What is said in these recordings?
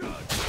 First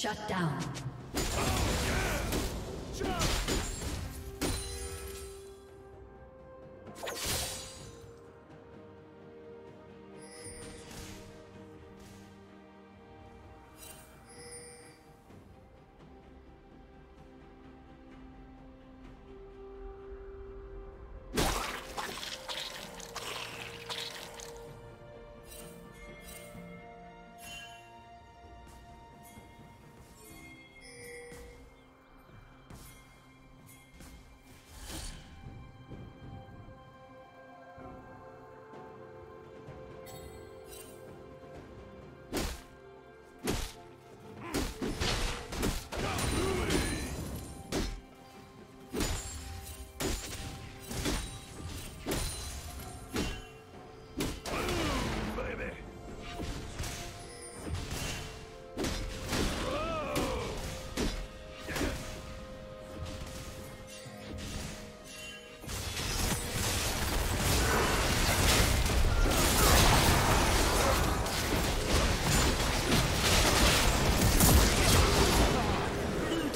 Shut down.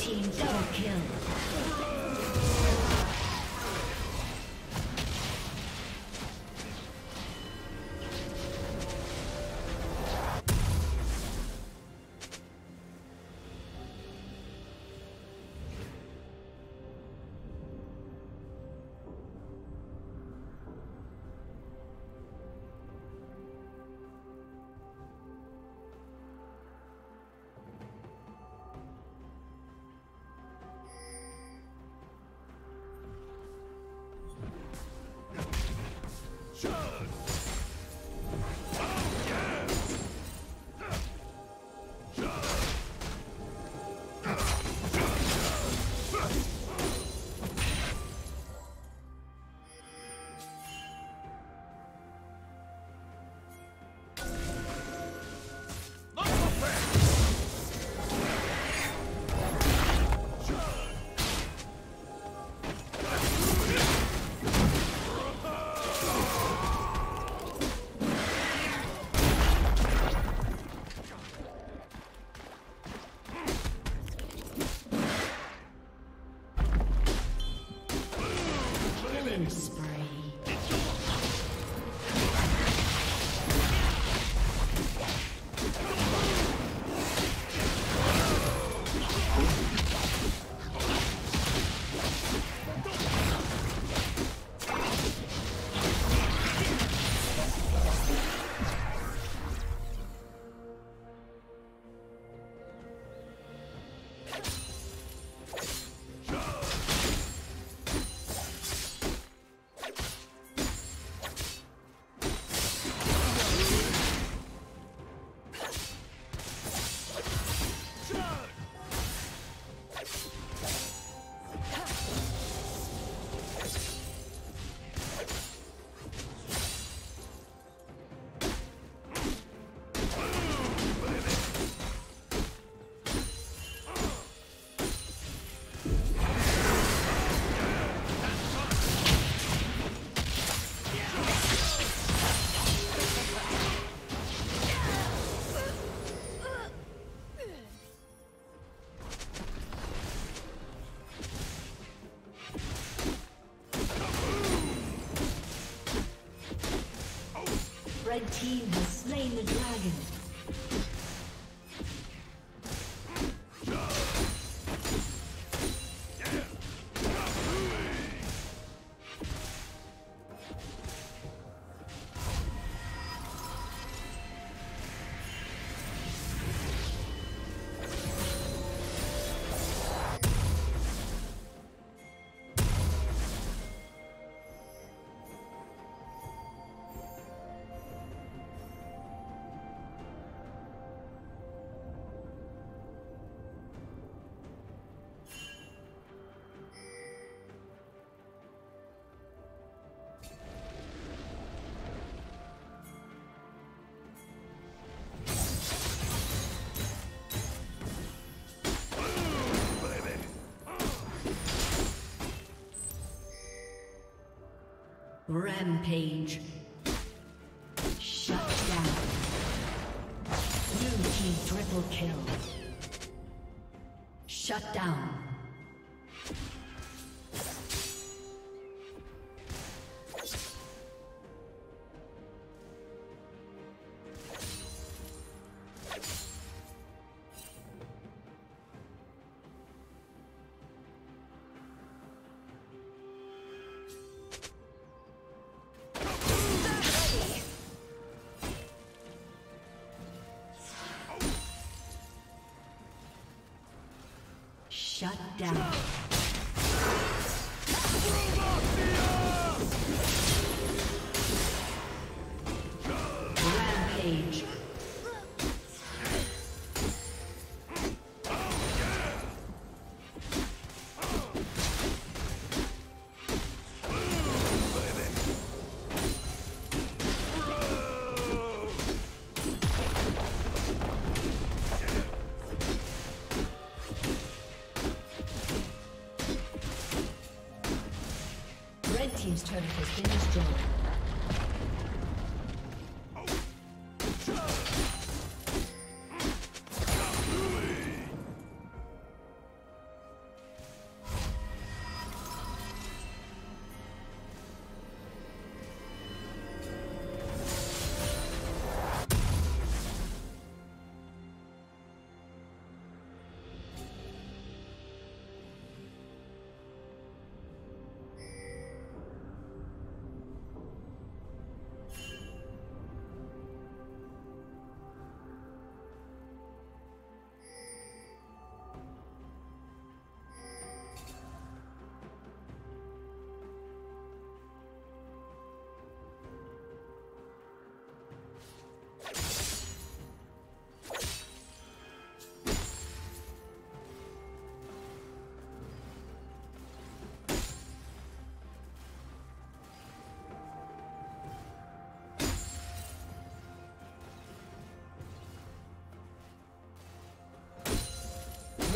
Team double kill. Team Rampage. Shut down. Blue team triple kill. Shut down. Shut down. Rampage.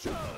Show!